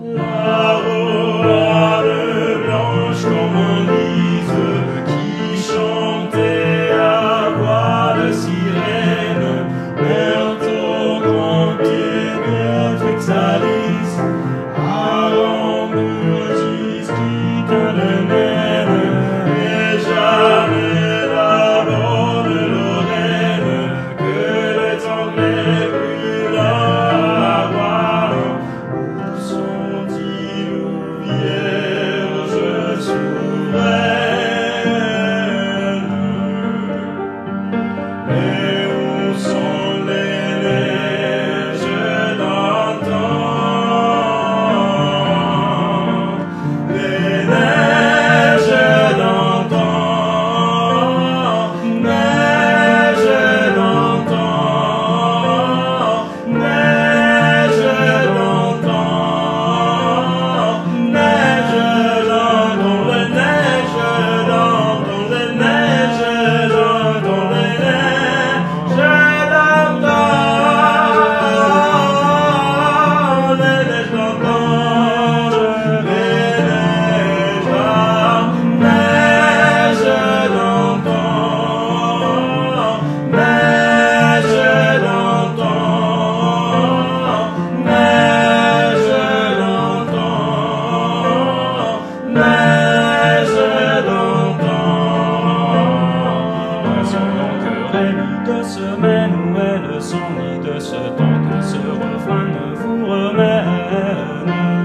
Love. Rémi de semaine où elle s'ennuie de ce temps que ce refrain ne vous remène.